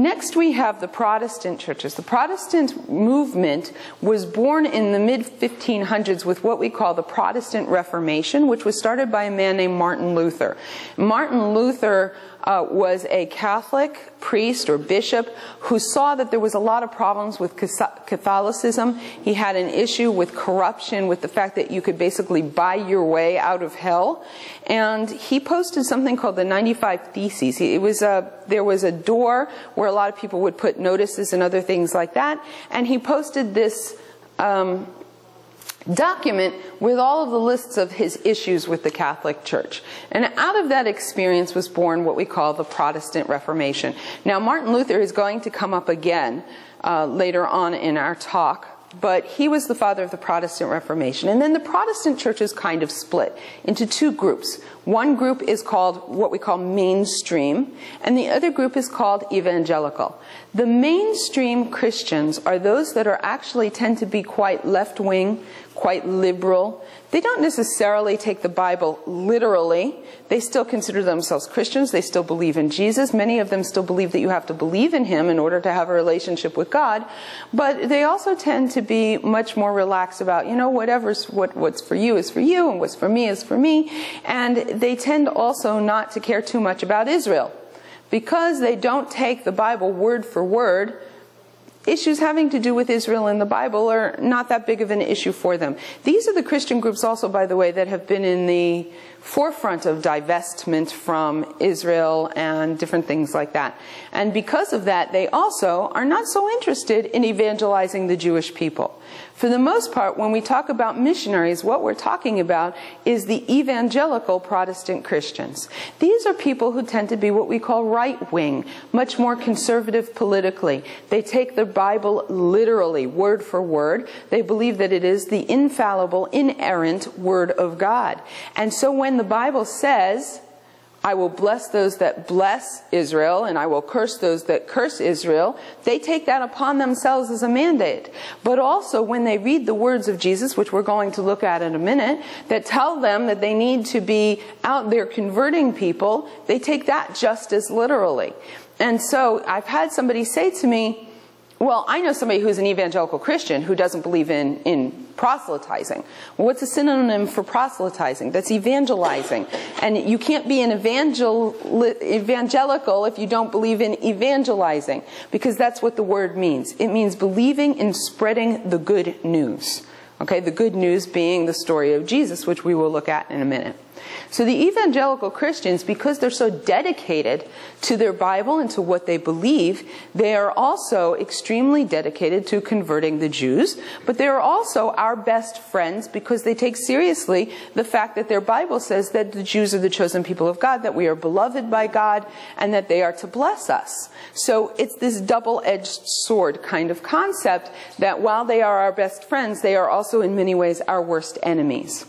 Next, we have the Protestant churches. The Protestant movement was born in the mid 1500s with what we call the Protestant Reformation, which was started by a man named Martin Luther. Martin Luther uh, was a Catholic priest or bishop who saw that there was a lot of problems with Catholicism. He had an issue with corruption, with the fact that you could basically buy your way out of hell. And he posted something called the 95 Theses. It was a, there was a door where a lot of people would put notices and other things like that. And he posted this um, document with all of the lists of his issues with the Catholic Church. And out of that experience was born what we call the Protestant Reformation. Now, Martin Luther is going to come up again uh, later on in our talk but he was the father of the Protestant Reformation. And then the Protestant churches kind of split into two groups. One group is called what we call mainstream, and the other group is called evangelical. The mainstream Christians are those that are actually tend to be quite left wing, quite liberal. They don't necessarily take the Bible literally. They still consider themselves Christians. They still believe in Jesus. Many of them still believe that you have to believe in Him in order to have a relationship with God. But they also tend to be much more relaxed about, you know, whatever's, what, what's for you is for you and what's for me is for me. And they tend also not to care too much about Israel. Because they don't take the Bible word for word, issues having to do with Israel in the Bible are not that big of an issue for them. These are the Christian groups also, by the way, that have been in the forefront of divestment from Israel and different things like that. And because of that, they also are not so interested in evangelizing the Jewish people. For the most part, when we talk about missionaries, what we're talking about is the evangelical Protestant Christians. These are people who tend to be what we call right wing, much more conservative politically. They take the Bible literally, word for word. They believe that it is the infallible, inerrant Word of God. And so when the Bible says, I will bless those that bless Israel and I will curse those that curse Israel. They take that upon themselves as a mandate. But also when they read the words of Jesus, which we're going to look at in a minute, that tell them that they need to be out there converting people, they take that just as literally. And so I've had somebody say to me, well, I know somebody who's an evangelical Christian who doesn't believe in, in proselytizing. What's a synonym for proselytizing? That's evangelizing. And you can't be an evangel, evangelical if you don't believe in evangelizing, because that's what the word means. It means believing in spreading the good news. Okay, the good news being the story of Jesus, which we will look at in a minute. So the evangelical Christians, because they're so dedicated to their Bible and to what they believe, they are also extremely dedicated to converting the Jews, but they are also our best friends because they take seriously the fact that their Bible says that the Jews are the chosen people of God, that we are beloved by God, and that they are to bless us. So it's this double-edged sword kind of concept that while they are our best friends, they are also in many ways our worst enemies.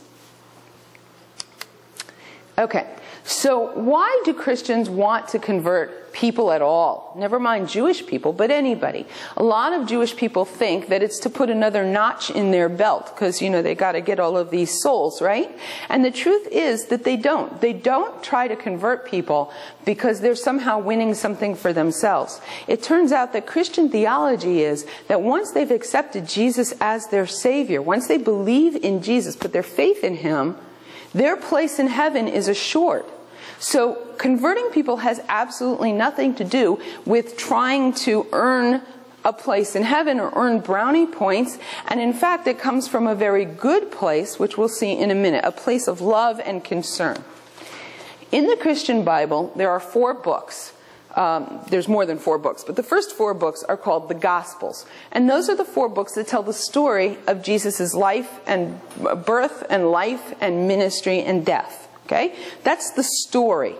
Okay, so why do Christians want to convert people at all? Never mind Jewish people, but anybody. A lot of Jewish people think that it's to put another notch in their belt because, you know, they got to get all of these souls, right? And the truth is that they don't. They don't try to convert people because they're somehow winning something for themselves. It turns out that Christian theology is that once they've accepted Jesus as their Savior, once they believe in Jesus, put their faith in Him, their place in heaven is assured. So converting people has absolutely nothing to do with trying to earn a place in heaven or earn brownie points. And in fact, it comes from a very good place, which we'll see in a minute, a place of love and concern. In the Christian Bible, there are four books um, there's more than four books, but the first four books are called the Gospels. And those are the four books that tell the story of Jesus' life and birth and life and ministry and death. Okay? That's the story.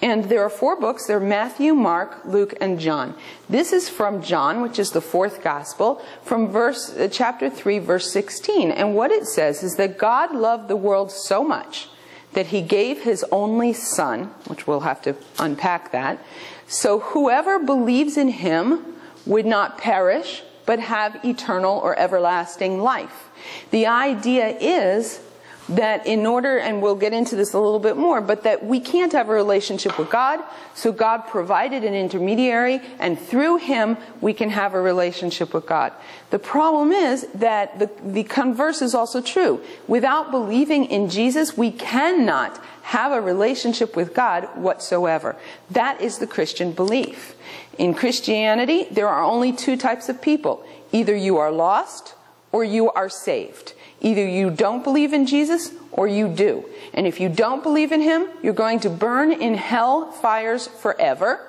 And there are four books. They're Matthew, Mark, Luke, and John. This is from John, which is the fourth gospel, from verse, uh, chapter 3, verse 16. And what it says is that God loved the world so much that he gave his only son, which we'll have to unpack that, so whoever believes in him would not perish, but have eternal or everlasting life. The idea is that in order, and we'll get into this a little bit more, but that we can't have a relationship with God, so God provided an intermediary, and through him we can have a relationship with God. The problem is that the, the converse is also true. Without believing in Jesus, we cannot have a relationship with God whatsoever. That is the Christian belief. In Christianity, there are only two types of people. Either you are lost or you are saved. Either you don't believe in Jesus or you do. And if you don't believe in him, you're going to burn in hell fires forever.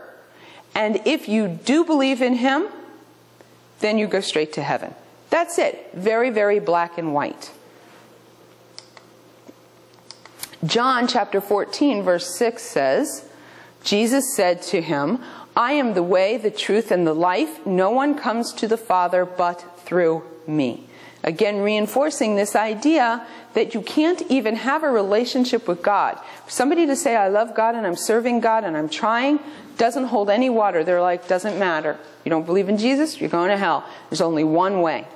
And if you do believe in him, then you go straight to heaven. That's it. Very, very black and white. John chapter 14, verse 6 says, Jesus said to him, I am the way, the truth, and the life. No one comes to the Father but through me. Again, reinforcing this idea that you can't even have a relationship with God. Somebody to say, I love God and I'm serving God and I'm trying, doesn't hold any water. They're like, doesn't matter. You don't believe in Jesus, you're going to hell. There's only one way.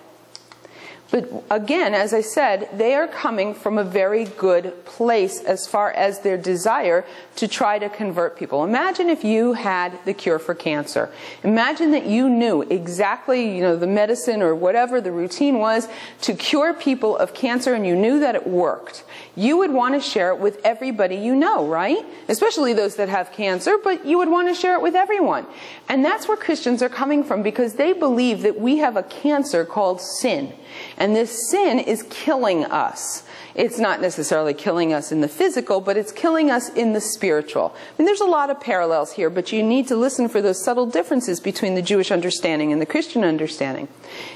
But again, as I said, they are coming from a very good place as far as their desire to try to convert people. Imagine if you had the cure for cancer. Imagine that you knew exactly, you know, the medicine or whatever the routine was to cure people of cancer and you knew that it worked. You would want to share it with everybody you know, right? Especially those that have cancer, but you would want to share it with everyone. And that's where Christians are coming from because they believe that we have a cancer called sin. And this sin is killing us. It's not necessarily killing us in the physical, but it's killing us in the spiritual. I mean, there's a lot of parallels here, but you need to listen for those subtle differences between the Jewish understanding and the Christian understanding.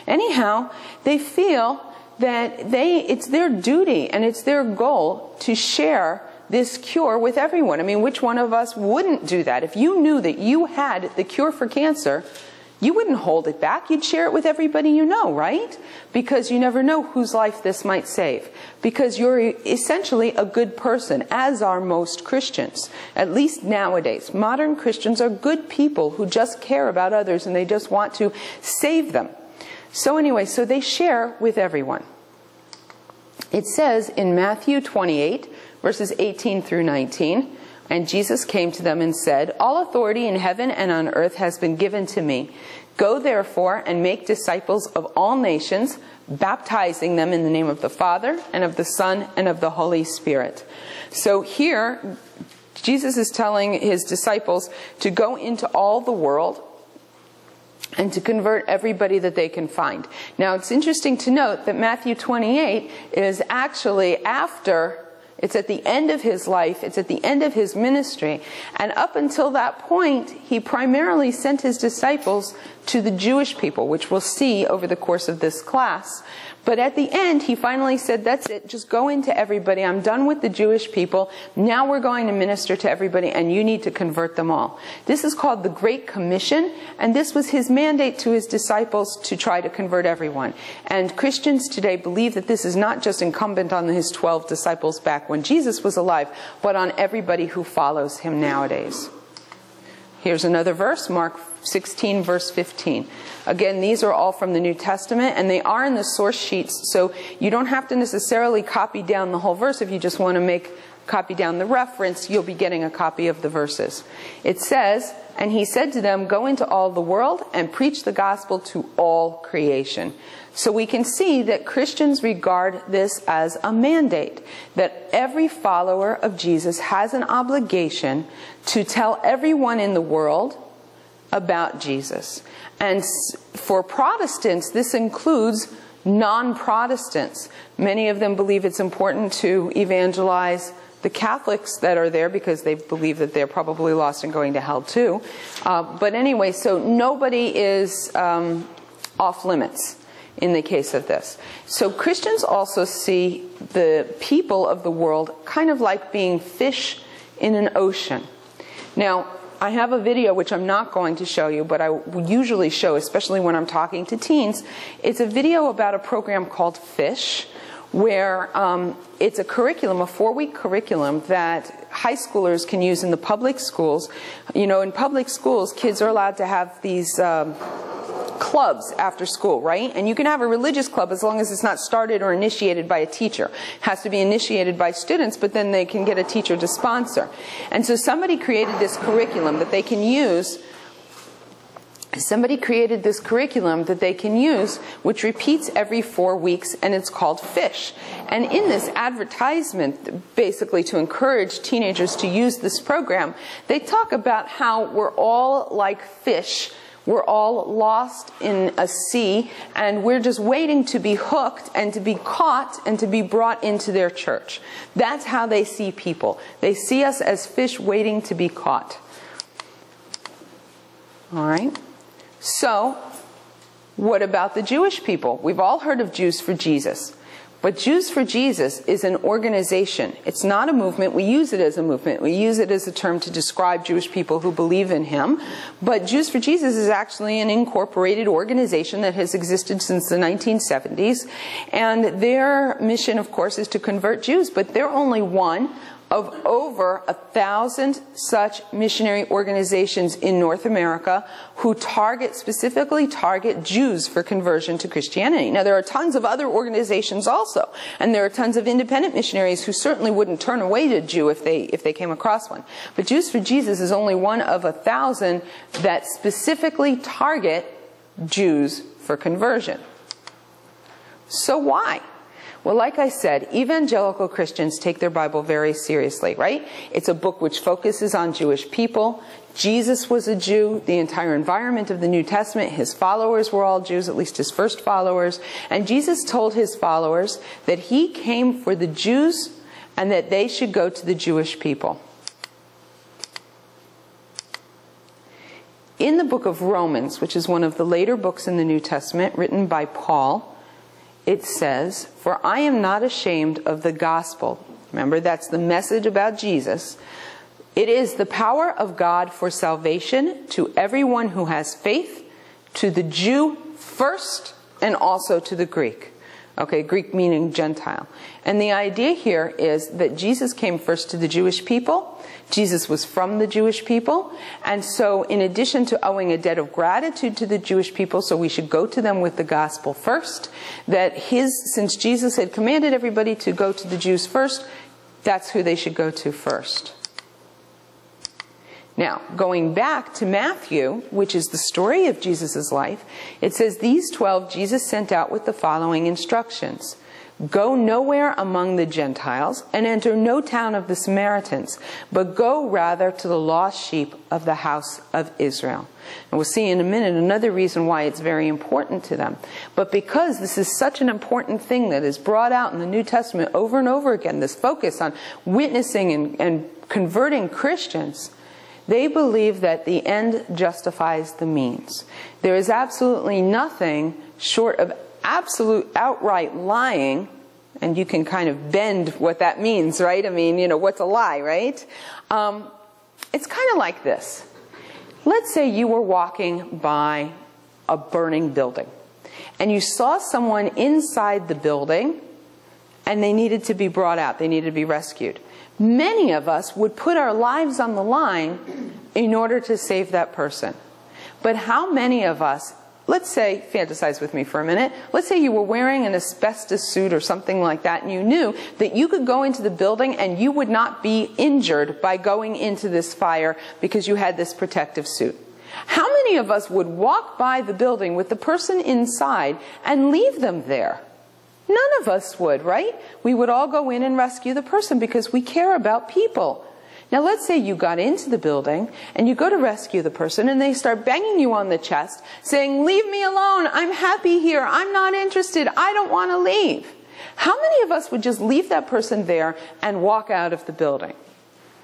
Anyhow, they feel that they, it's their duty and it's their goal to share this cure with everyone. I mean, which one of us wouldn't do that? If you knew that you had the cure for cancer, you wouldn't hold it back. You'd share it with everybody you know, right? Because you never know whose life this might save. Because you're essentially a good person, as are most Christians. At least nowadays. Modern Christians are good people who just care about others and they just want to save them. So anyway, so they share with everyone. It says in Matthew 28, verses 18 through 19, and Jesus came to them and said, All authority in heaven and on earth has been given to me. Go therefore and make disciples of all nations, baptizing them in the name of the Father and of the Son and of the Holy Spirit. So here, Jesus is telling his disciples to go into all the world and to convert everybody that they can find. Now, it's interesting to note that Matthew 28 is actually after it's at the end of his life. It's at the end of his ministry. And up until that point, he primarily sent his disciples to the Jewish people, which we'll see over the course of this class. But at the end, he finally said, that's it, just go into everybody. I'm done with the Jewish people. Now we're going to minister to everybody and you need to convert them all. This is called the Great Commission and this was his mandate to his disciples to try to convert everyone. And Christians today believe that this is not just incumbent on his 12 disciples back when Jesus was alive, but on everybody who follows him nowadays. Here's another verse, Mark 16 verse 15. Again, these are all from the New Testament and they are in the source sheets, so you don't have to necessarily copy down the whole verse if you just want to make copy down the reference, you'll be getting a copy of the verses. It says, and he said to them, go into all the world and preach the gospel to all creation. So we can see that Christians regard this as a mandate, that every follower of Jesus has an obligation to tell everyone in the world about Jesus. And for Protestants, this includes non-Protestants. Many of them believe it's important to evangelize the Catholics that are there because they believe that they're probably lost and going to hell too. Uh, but anyway, so nobody is um, off limits in the case of this. So Christians also see the people of the world kind of like being fish in an ocean. Now, I have a video which I'm not going to show you, but I usually show, especially when I'm talking to teens. It's a video about a program called FISH, where um, it's a curriculum, a four-week curriculum that high schoolers can use in the public schools. You know, in public schools, kids are allowed to have these um, clubs after school, right? And you can have a religious club as long as it's not started or initiated by a teacher. It has to be initiated by students, but then they can get a teacher to sponsor. And so somebody created this curriculum that they can use somebody created this curriculum that they can use, which repeats every four weeks, and it's called FISH. And in this advertisement, basically to encourage teenagers to use this program, they talk about how we're all like fish. We're all lost in a sea, and we're just waiting to be hooked and to be caught and to be brought into their church. That's how they see people. They see us as fish waiting to be caught. All right? So, what about the Jewish people? We've all heard of Jews for Jesus. But Jews for Jesus is an organization. It's not a movement. We use it as a movement. We use it as a term to describe Jewish people who believe in him. But Jews for Jesus is actually an incorporated organization that has existed since the 1970s. And their mission, of course, is to convert Jews. But they're only one of over a thousand such missionary organizations in North America who target, specifically target Jews for conversion to Christianity. Now there are tons of other organizations also, and there are tons of independent missionaries who certainly wouldn't turn away a Jew if they, if they came across one. But Jews for Jesus is only one of a thousand that specifically target Jews for conversion. So why? Well, like I said, evangelical Christians take their Bible very seriously, right? It's a book which focuses on Jewish people. Jesus was a Jew. The entire environment of the New Testament, his followers were all Jews, at least his first followers. And Jesus told his followers that he came for the Jews and that they should go to the Jewish people. In the book of Romans, which is one of the later books in the New Testament written by Paul, it says, For I am not ashamed of the gospel. Remember, that's the message about Jesus. It is the power of God for salvation to everyone who has faith, to the Jew first, and also to the Greek. Okay, Greek meaning Gentile. And the idea here is that Jesus came first to the Jewish people. Jesus was from the Jewish people. And so, in addition to owing a debt of gratitude to the Jewish people, so we should go to them with the gospel first, that his, since Jesus had commanded everybody to go to the Jews first, that's who they should go to first. Now, going back to Matthew, which is the story of Jesus' life, it says, These twelve Jesus sent out with the following instructions Go nowhere among the Gentiles, and enter no town of the Samaritans, but go rather to the lost sheep of the house of Israel. And we'll see in a minute another reason why it's very important to them. But because this is such an important thing that is brought out in the New Testament over and over again, this focus on witnessing and, and converting Christians, they believe that the end justifies the means. There is absolutely nothing short of absolute outright lying, and you can kind of bend what that means, right? I mean, you know, what's a lie, right? Um, it's kind of like this. Let's say you were walking by a burning building, and you saw someone inside the building, and they needed to be brought out, they needed to be rescued. Many of us would put our lives on the line in order to save that person. But how many of us, let's say, fantasize with me for a minute, let's say you were wearing an asbestos suit or something like that and you knew that you could go into the building and you would not be injured by going into this fire because you had this protective suit. How many of us would walk by the building with the person inside and leave them there? None of us would, right? We would all go in and rescue the person because we care about people. Now, let's say you got into the building and you go to rescue the person and they start banging you on the chest saying, Leave me alone. I'm happy here. I'm not interested. I don't want to leave. How many of us would just leave that person there and walk out of the building?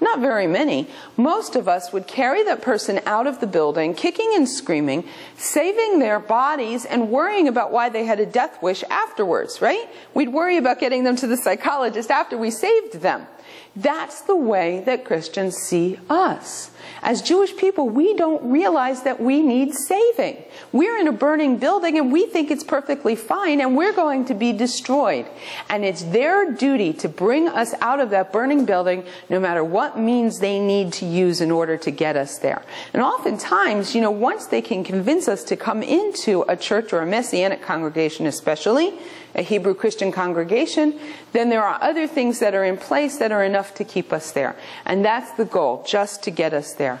Not very many. Most of us would carry that person out of the building, kicking and screaming, saving their bodies and worrying about why they had a death wish afterwards, right? We'd worry about getting them to the psychologist after we saved them. That's the way that Christians see us. As Jewish people, we don't realize that we need saving. We're in a burning building and we think it's perfectly fine and we're going to be destroyed. And it's their duty to bring us out of that burning building no matter what means they need to use in order to get us there. And oftentimes, you know, once they can convince us to come into a church or a messianic congregation especially, a Hebrew Christian congregation, then there are other things that are in place that are enough to keep us there. And that's the goal, just to get us there.